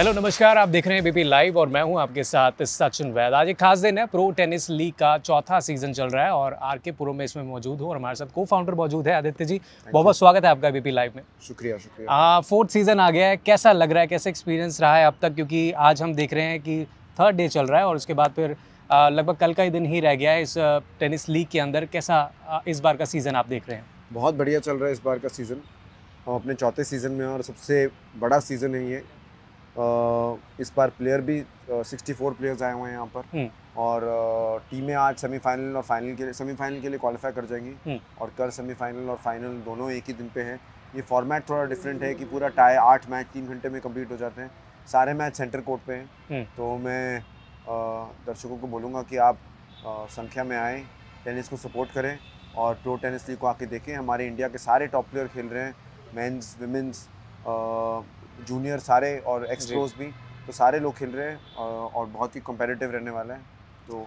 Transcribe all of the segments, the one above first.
Hello नमस्कार। आप देख रहे हैं बीपी लाइव और मैं हूँ आपके साथ सचिन वैद आज एक खास दिन है। प्रो टेनिस लीग का चौथा सीज़न चल रहा है और आर के पुरो में इसमें मौजूद हूँ और हमारे साथ को फाउंडर मौजूद है आदित्य जी। बहुत बहुत स्वागत है आपका बीपी लाइव में। शुक्रिया शुक्रिया। फोर्थ सीज़न आ गया है। कैसा लग रहा है? कैसा एक्सपीरियंस रहा है अब तक? क्योंकि आज हम देख रहे हैं कि थर्ड डे चल रहा है और उसके बाद फिर लगभग कल का ही दिन ही रह गया है इस टेनिस लीग के अंदर। कैसा इस बार का सीज़न आप देख रहे हैं? बहुत बढ़िया चल रहा है इस बार का सीज़न हम अपने चौथे सीज़न में और सबसे बड़ा सीज़न है ये। इस बार प्लेयर भी सिक्सटी फोर प्लेयर्स आए हुए हैं यहाँ पर। हम्म। और टीमें आज सेमीफाइनल और फाइनल के लिए सेमीफाइनल के लिए क्वालिफाई कर जाएँगी। हम्म। और कल सेमीफाइनल और फाइनल दोनों एक ही दिन पे हैं। ये फॉर्मेट थोड़ा डिफरेंट है कि पूरा टाई आठ मैच तीन घंटे में कंप्लीट हो जाते हैं। सारे मैच सेंटर कोर्ट पे हैं। हम्म। तो मैं दर्शकों को बोलूँगा कि आप संख्या में आएँ टेनिस को सपोर्ट करें और प्रो टेनिस लीग को आके देखें। हमारे इंडिया के सारे टॉप प्लेयर खेल रहे हैं। मेंस विमेंस जूनियर सारे और एक्सप्रोज भी तो सारे लोग खेल रहे हैं और बहुत ही कंपेरेटिव रहने वाला है तो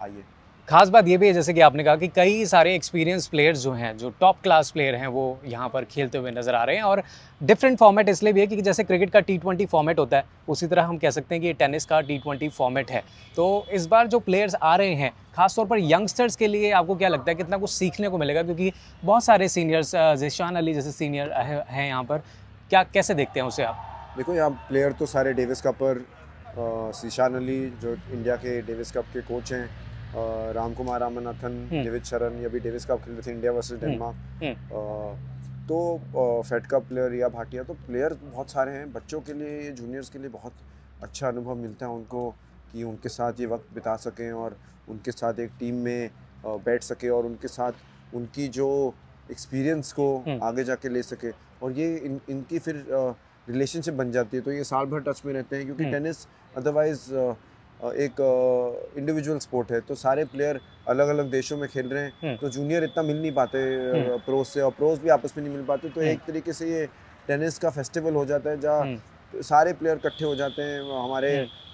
आइए। खास बात ये भी है जैसे कि आपने कहा कि कई सारे एक्सपीरियंस प्लेयर्स जो हैं जो टॉप क्लास प्लेयर हैं वो यहाँ पर खेलते हुए नज़र आ रहे हैं और डिफरेंट फॉर्मेट इसलिए भी है कि जैसे क्रिकेट का टी ट्वेंटी फॉर्मेट होता है उसी तरह हम कह सकते हैं कि टेनिस का टी ट्वेंटी फॉर्मेट है। तो इस बार जो प्लेयर्स आ रहे हैं खासतौर पर यंगस्टर्स के लिए आपको क्या लगता है कितना कुछ सीखने को मिलेगा? क्योंकि बहुत सारे सीनियर्स जिशान अली जैसे सीनियर हैं यहाँ पर क्या कैसे देखते हैं उसे आप? देखो यहाँ प्लेयर तो सारे डेविस कप पर शीशान अली जो इंडिया के डेविस कप के कोच हैं राम कुमार रामनाथन डेविड शरण ये भी डेविस कप खेल रहे थे इंडिया वर्सेस डेनमार्क तो फेड कप प्लेयर या भाटिया तो प्लेयर बहुत सारे हैं। बच्चों के लिए जूनियर्स के लिए बहुत अच्छा अनुभव मिलता है उनको कि उनके साथ ये वक्त बिता सकें और उनके साथ एक टीम में बैठ सके और उनके साथ उनकी जो एक्सपीरियंस को हम्म। आगे जाके ले सके और ये इन इनकी फिर रिलेशनशिप बन जाती है तो ये साल भर टच में रहते हैं क्योंकि टेनिस हम्म। अदरवाइज़ एक इंडिविजुअल स्पोर्ट है तो सारे प्लेयर अलग अलग देशों में खेल रहे हैं हम्म। तो जूनियर इतना मिल नहीं पाते प्रोज। से और प्रोज भी आपस में नहीं मिल पाते तो एक तरीके से ये टेनिस का फेस्टिवल हो जाता है जहाँ सारे प्लेयर इकट्ठे हो जाते हैं हमारे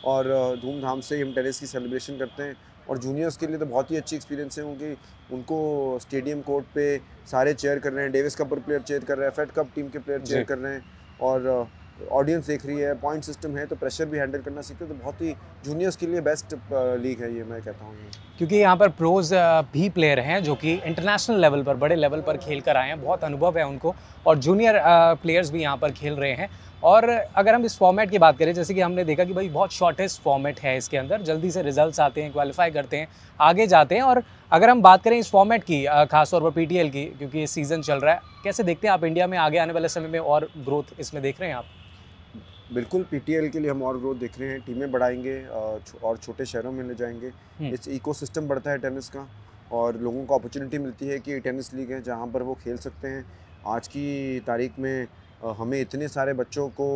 और धूमधाम से हम टेनिस की सेलिब्रेशन करते हैं और जूनियर्स के लिए तो बहुत ही अच्छी एक्सपीरियंस है उनकी। उनको स्टेडियम कोर्ट पे सारे चेयर कर रहे हैं। डेविस कप पर प्लेयर चेयर कर रहे हैं। फेड कप टीम के प्लेयर चेयर कर रहे हैं। और ऑडियंस देख रही है पॉइंट सिस्टम है तो प्रेशर भी हैंडल करना सीखते तो बहुत ही जूनियर्स के लिए बेस्ट लीग है ये, मैं कहता हूँ क्योंकि यहाँ पर प्रोज भी प्लेयर हैं जो कि इंटरनेशनल लेवल पर, बड़े लेवल पर खेल कर आए हैं, बहुत अनुभव है उनको, और जूनियर प्लेयर्स भी यहाँ पर खेल रहे हैं। और अगर हम इस फॉर्मेट की बात करें, जैसे कि हमने देखा कि भाई बहुत शॉर्टेस्ट फॉर्मेट है इसके अंदर, जल्दी से रिजल्ट्स आते हैं क्वालिफाई करते हैं, आगे जाते हैं, और अगर हम बात करें इस फॉर्मेट की खासतौर पर पीटीएल की, क्योंकि ये सीज़न चल रहा है, कैसे देखते हैं आप इंडिया में आगे आने वाले समय में और ग्रोथ इसमें देख रहे हैं आप? बिल्कुल पीटीएल के लिए हम और ग्रोथ देख रहे हैं टीमें बढ़ाएँगे और छोटे शहरों में ले जाएँगे हम्म। इस इकोसिस्टम बढ़ता है टेनिस का और लोगों को अपॉर्चुनिटी मिलती है कि टेनिस लीग है जहाँ पर वो खेल सकते हैं आज की तारीख में हमें इतने सारे बच्चों को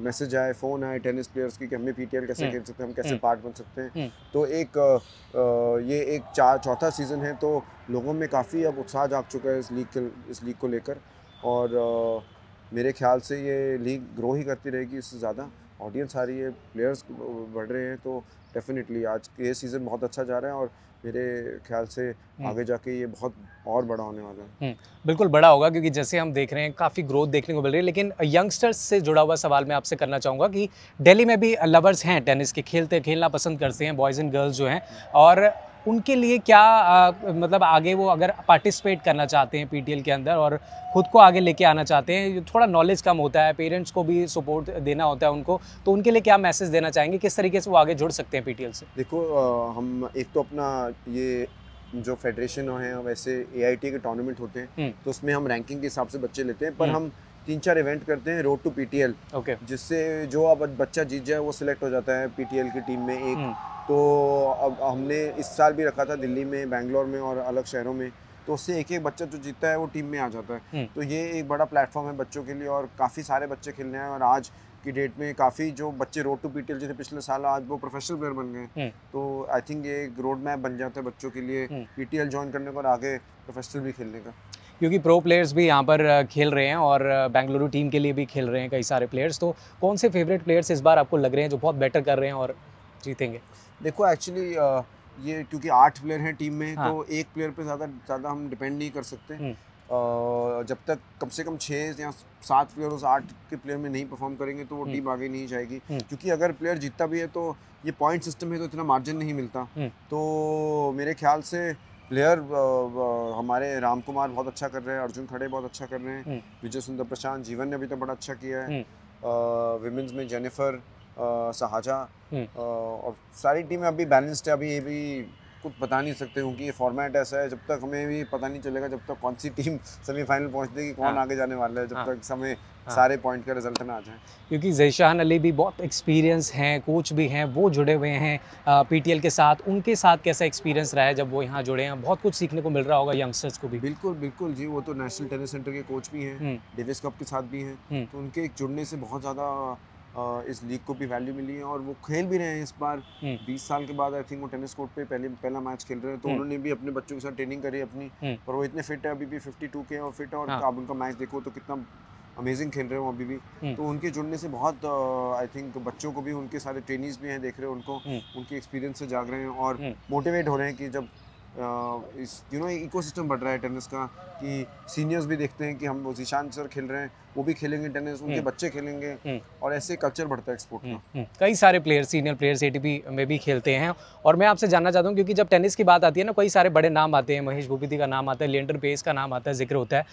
मैसेज आए फ़ोन आए टेनिस प्लेयर्स की कि हमें पीटीएल कैसे हम्म। खेल सकते हैं हम कैसे पार्ट हम्म। बन सकते हैं तो एक आ, ये एक चार चौथा सीज़न है तो लोगों में काफ़ी अब उत्साह जाग चुका है इस लीग के इस लीग को लेकर और मेरे ख्याल से ये लीग ग्रो ही करती रहेगी इससे ज़्यादा ऑडियंस आ रही है प्लेयर्स बढ़ रहे हैं तो डेफिनेटली आज ये सीज़न बहुत अच्छा जा रहा है और मेरे ख्याल से हम्म। आगे जाके ये बहुत और बड़ा होने वाला है हम्म, बिल्कुल बड़ा होगा क्योंकि जैसे हम देख रहे हैं काफ़ी ग्रोथ देखने को मिल रही है लेकिन यंगस्टर्स से जुड़ा हुआ सवाल मैं आपसे करना चाहूँगा कि दिल्ली में भी लवर्स हैं टेनिस के खेलते खेलना पसंद करते हैं बॉयज़ एंड गर्ल्स जो हैं और उनके लिए क्या आ, मतलब आगे वो अगर पार्टिसिपेट करना चाहते हैं पीटीएल के अंदर और खुद को आगे लेके आना चाहते हैं थोड़ा नॉलेज कम होता है पेरेंट्स को भी सपोर्ट देना होता है उनको तो उनके लिए क्या मैसेज देना चाहेंगे किस तरीके से वो आगे जुड़ सकते हैं पीटीएल से देखो आ, हम एक तो अपना ये जो फेडरेशन है वैसे एआईटी के टूर्नामेंट होते हैं हम्म। तो उसमें हम रैंकिंग के हिसाब से बच्चे लेते हैं पर हम्म। हम तीन चार इवेंट करते हैं रोड टू पीटीएल ओके जिससे जो अब बच्चा जीत जाए वो सिलेक्ट हो जाता है पीटीएल की टीम में एक हम्म। तो अब हमने इस साल भी रखा था दिल्ली में बैंगलोर में और अलग शहरों में तो उससे एक एक बच्चा जो जीतता है वो टीम में आ जाता है हम्म। तो ये एक बड़ा प्लेटफॉर्म है बच्चों के लिए और काफ़ी सारे बच्चे खेल रहे हैं और आज की डेट में काफ़ी जो बच्चे रोड टू पीटीएल जैसे पिछले साल आज वो प्रोफेशनल प्लेयर बन गए हम्म। तो आई थिंक ये एक रोड मैप बन जाता है बच्चों के लिए पीटीएल। ज्वाइन करने का और आगे प्रोफेशनल भी खेलने का क्योंकि प्रो प्लेयर्स भी यहाँ पर खेल रहे हैं और बेंगलुरु टीम के लिए भी खेल रहे हैं कई सारे प्लेयर्स तो कौन से फेवरेट प्लेयर्स इस बार आपको लग रहे हैं जो बहुत बेटर कर रहे हैं और जीतेंगे देखो एक्चुअली ये क्योंकि आठ प्लेयर हैं टीम में हाँ. तो एक प्लेयर पे ज़्यादा ज़्यादा हम डिपेंड नहीं कर सकते हम्म। जब तक कम से कम छः या सात प्लेयर उस आठ के प्लेयर में नहीं परफॉर्म करेंगे तो वो टीम हम्म। आगे नहीं जाएगी हम्म। क्योंकि अगर प्लेयर जीतता भी है तो ये पॉइंट सिस्टम है तो इतना मार्जिन नहीं मिलता। तो मेरे ख्याल से प्लेयर हमारे राम कुमार बहुत अच्छा कर रहे हैं अर्जुन खड़े बहुत अच्छा कर रहे हैं विजय सुंदर प्रशांत जीवन ने अभी तक बड़ा अच्छा किया है विमेंस में जेनिफर सहाजा और सारी टीमें अभी बैलेंस्ड है अभी ये भी कुछ बता नहीं सकते क्योंकि ये फॉर्मेट ऐसा है जब तक हमें भी पता नहीं चलेगा जब तक कौन सी टीम सेमीफाइनल पहुँचती है कौन हाँ, आगे जाने वाला है जब हाँ, तक समय हाँ, सारे पॉइंट का रिज़ल्ट में आ जाए क्योंकि जैशान अली भी बहुत एक्सपीरियंस हैं कोच भी हैं वो जुड़े हुए हैं पीटीएल के साथ उनके साथ कैसा एक्सपीरियंस रहा है जब वो यहाँ जुड़े हैं बहुत कुछ सीखने को मिल रहा होगा यंगस्टर्स को भी बिल्कुल बिल्कुल जी वो तो नेशनल टेनिस सेंटर के कोच भी हैं डेविस हम्म। कप के साथ भी हैं हम्म। तो उनके जुड़ने से बहुत ज़्यादा इस लीग को भी वैल्यू मिली है और वो खेल भी रहे हैं इस बार हम्म। बीस साल के बाद आई थिंक वो टेनिस कोर्ट पे पहले पहला मैच खेल रहे हैं तो हम्म। उन्होंने भी अपने बच्चों के साथ ट्रेनिंग करी अपनी हम्म। पर वो इतने फिट है अभी भी फिफ्टी टू के और फिट है और हाँ। आप उनका मैच देखो तो कितना अमेजिंग खेल रहे हो अभी भी। तो उनके जुड़ने से बहुत आई थिंक बच्चों को भी उनके सारे ट्रेनिज भी हैं देख रहे हो उनको उनके एक्सपीरियंस से जाग रहे हैं और मोटिवेट हो रहे हैं कि जब इस यू नो इकोसिस्टम बढ़ रहा है टेनिस का कि सीनियर्स भी देखते हैं कि हम जीशान सर खेल रहे हैं वो भी खेलेंगे टेनिस उनके हम्म। बच्चे खेलेंगे हम्म। और ऐसे कल्चर बढ़ता है एक्सपोर्ट का। हम्म, कई सारे प्लेयर सीनियर प्लेयर्स एटीपी में भी खेलते हैं और मैं आपसे जानना चाहता हूँ क्योंकि जब टेनिस की बात आती है ना कई सारे बड़े नाम आते हैं महेश भूपति का नाम आता है लियंडर पेस का नाम आता है ज़िक्र होता है।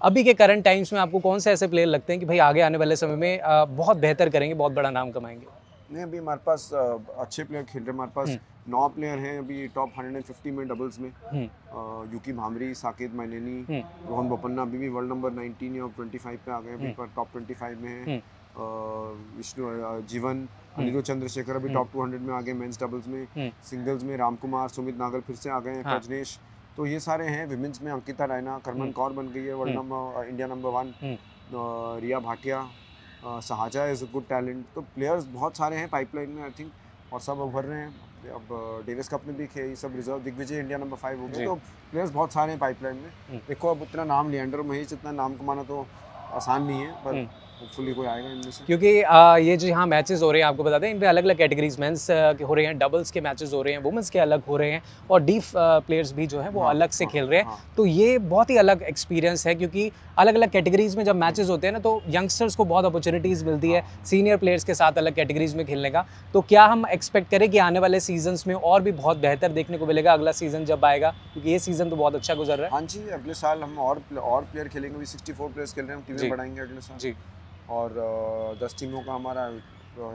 अभी के करंट टाइम्स में आपको कौन से ऐसे प्लेयर लगते हैं कि भाई आगे आने वाले समय में बहुत बेहतर करेंगे बहुत बड़ा नाम कमाएँगे? नहीं अभी हमारे पास अच्छे प्लेयर खेल रहे हैं हमारे पास नौ प्लेयर हैं अभी टॉप 150 में डबल्स में। यूकी भामरी साकेत मैनेनी रोहन बोपन्ना अभी भी वर्ल्ड नंबर 19 या 25 पे आ गए अभी पर टॉप 25 में है। विष्णु जीवन अनिरुद्ध चंद्रशेखर अभी टॉप 200 में आ गए मेंस डबल्स में। सिंगल्स में रामकुमार सुमित नागल फिर से आ गए हैं प्रजनेश। हाँ। तो ये सारे हैं विमेंस में अंकिता रैना करमन कौर बन गई है world number India number one Riya Bhatia Sahaja is a good talent तो प्लेयर्स बहुत सारे हैं पाइपलाइन में आई थिंक और सब उभर रहे हैं अब डेविस कप में भी खे सब reserve Digvijay India number five हो गए तो प्लेयर्स बहुत सारे हैं पाइपलाइन में हम्म। देखो अब उतना नाम लियांडर महेश इतना नाम कमाना तो आसान नहीं है पर हम्म। होपफुली कोई आएगा इनमें से। क्योंकि आ, ये जो यहाँ मैचेस हो रहे हैं आपको बता दें इन पे अलग अलग कैटेगरीज मेंस के हो रहे हैं डबल्स के मैचेस हो रहे हैं वुमेंस के अलग हो रहे हैं और डीफ प्लेयर्स भी जो हैं वो हाँ, अलग से हाँ, खेल रहे हैं। हाँ, तो ये बहुत ही अलग एक्सपीरियंस है क्योंकि अलग अलग कैटेगरीज में जब मैचेस होते हैं ना तो यंगस्टर्स को बहुत अपॉर्चुनिटीज़ मिलती है सीनियर प्लेयर्स के साथ अलग कैटेगरीज में खेलने का। तो क्या हम एक्सपेक्ट करें कि आने वाले सीज़न में और भी बहुत बेहतर देखने को मिलेगा अगला सीज़न जब आएगा? क्योंकि ये सीज़न तो बहुत अच्छा गुजर रहा है। हाँ जी अगले साल हम और और प्लेयर खेलेंगे भी सिक्सटी प्लेयर्स खेल रहे हैं हम टीमें बढ़ाएँगे अगले साल। जी। और दस टीमों का हमारा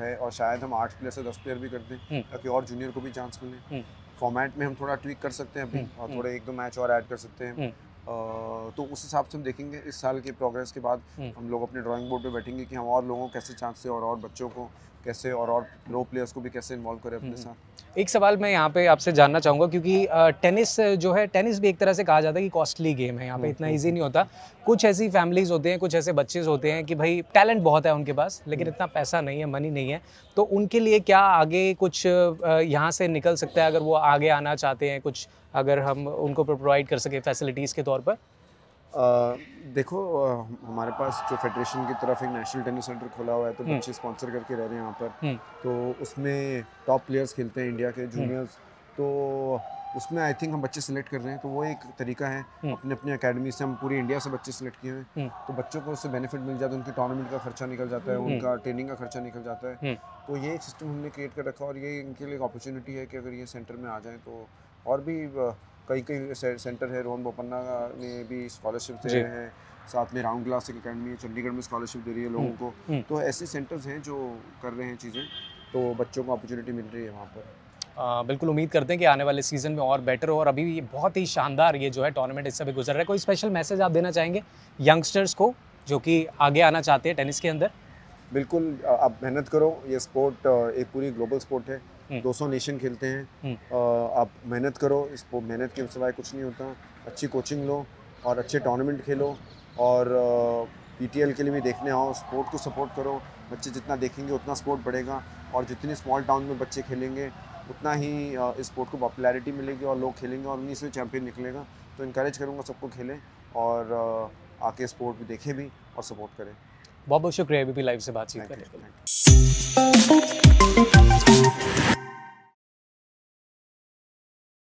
है और शायद हम आठ प्लेयर से दस प्लेयर भी कर दें हम्म। ताकि और जूनियर को भी चांस मिले। Format hmm. में हम थोड़ा ट्विक कर सकते हैं अभी हम्म, और थोड़े एक दो मैच और ऐड कर सकते हैं। तो उस हिसाब से हम देखेंगे इस साल के प्रोग्रेस के बाद हम लोग अपने ड्राइंग बोर्ड पे बैठेंगे कि हम और लोगों को कैसे चांस दें और और बच्चों को कैसे और और लो प्लेयर्स को भी कैसे इन्वॉल्व करें अपने साथ। एक सवाल मैं यहाँ पे आपसे जानना चाहूँगा क्योंकि टेनिस जो है टेनिस भी एक तरह से कहा जाता है कि कॉस्टली गेम है यहाँ पे इतना ईजी नहीं होता। कुछ ऐसी फैमिलीज़ होते हैं कुछ ऐसे बच्चे होते हैं कि भाई टैलेंट बहुत है उनके पास लेकिन इतना पैसा नहीं है मनी नहीं है तो उनके लिए क्या आगे कुछ यहाँ से निकल सकता है अगर वो आगे आना चाहते हैं? कुछ अगर हम उनको प्रोवाइड कर सकें फैसिलिटीज़ के तौर पर? देखो हमारे पास जो फेडरेशन की तरफ़ एक नेशनल टेनिस सेंटर खोला हुआ है तो हम्म। बच्चे स्पॉन्सर करके रह रहे हैं यहाँ पर। हम्म। तो उसमें टॉप प्लेयर्स खेलते हैं इंडिया के जूनियर्स हम्म। तो उसमें आई थिंक हम बच्चे सेलेक्ट कर रहे हैं तो वो एक तरीका है। अपने अपने अकेडमी से हम पूरी इंडिया से बच्चे सेलेक्ट किए हैं। तो बच्चों को उससे बेनिफिट मिल जाता है उनके टूर्नामेंट का खर्चा निकल जाता है उनका ट्रेनिंग का खर्चा निकल जाता है। तो ये एक सिस्टम हमने क्रिएट कर रखा और ये इनके लिए एक अपॉर्चुनिटी है कि अगर ये सेंटर में आ जाए तो और भी कई कई सेंटर है रोहन बोपन्ना ने भी स्कॉलरशिप दे रहे हैं साथ में राउंड क्लास अकेडमी चंडीगढ़ में स्कॉलरशिप दे रही है लोगों हम्म, को। हम्म। तो ऐसे सेंटर्स हैं जो कर रहे हैं चीज़ें तो बच्चों को अपॉर्चुनिटी मिल रही है वहाँ पर। आ, बिल्कुल उम्मीद करते हैं कि आने वाले सीज़न में और बेटर हो और अभी भी बहुत ही शानदार ये जो है टूर्नामेंट इससे भी गुजर रहा है। कोई स्पेशल मैसेज आप देना चाहेंगे यंगस्टर्स को जो कि आगे आना चाहते हैं टेनिस के अंदर? बिल्कुल आप मेहनत करो ये स्पोर्ट एक पूरी ग्लोबल स्पोर्ट है। 200 हम्म। नेशन खेलते हैं। हम्म। आप मेहनत करो इस मेहनत के सिवाय कुछ नहीं होता। अच्छी कोचिंग लो और अच्छे टूर्नामेंट खेलो और पीटीएल के लिए भी देखने आओ स्पोर्ट को सपोर्ट करो। बच्चे जितना देखेंगे उतना स्पोर्ट बढ़ेगा और जितने स्मॉल टाउन में बच्चे खेलेंगे उतना ही इस स्पोर्ट को पॉपुलैरिटी मिलेगी और लोग खेलेंगे और उन्हीं से चैम्पियन निकलेगा। तो इनक्रेज करूँगा सबको खेलें और आके स्पोर्ट भी देखें भी और सपोर्ट करें। बहुत बहुत शुक्रिया एबीपी लाइव से बातचीत करने के लिए।